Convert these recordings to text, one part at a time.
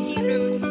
Mindless.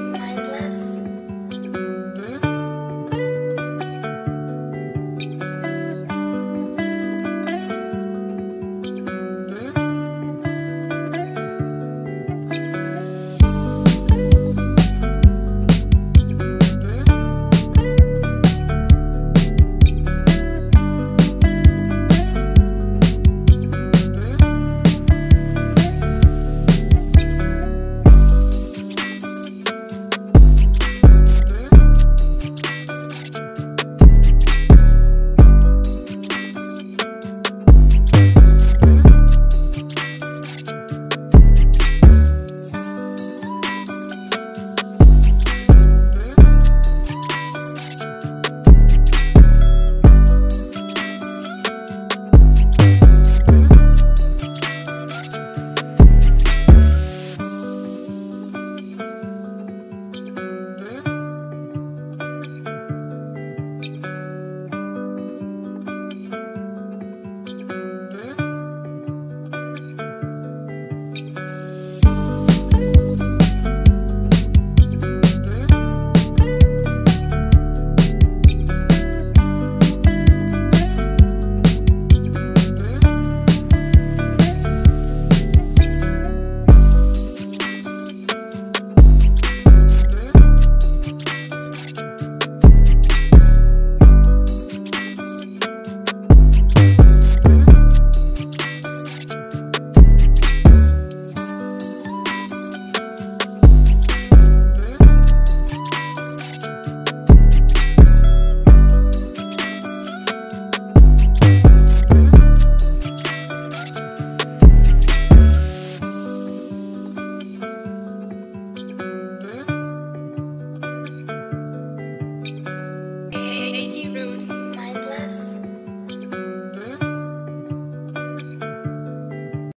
Mindless.